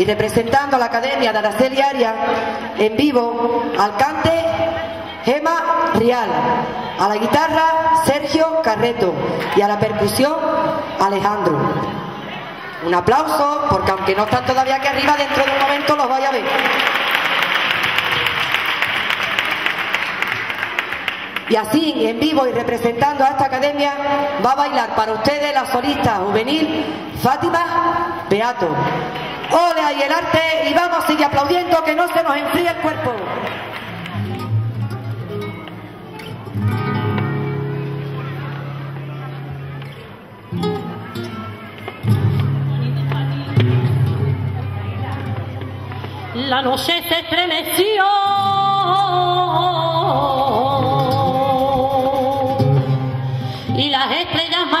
y representando a la Academia de Araceli Arias en vivo al cante Gema Rial, a la guitarra Sergio Carreto y a la percusión Alejandro. Un aplauso porque aunque no están todavía aquí arriba, dentro de un momento los voy a ver. Y así, en vivo y representando a esta academia, va a bailar para ustedes la solista juvenil Fátima Beato. Ole ahí el arte y vamos seguir aplaudiendo que no se nos enfríe el cuerpo. La noche se estremeció. Y las estrellas me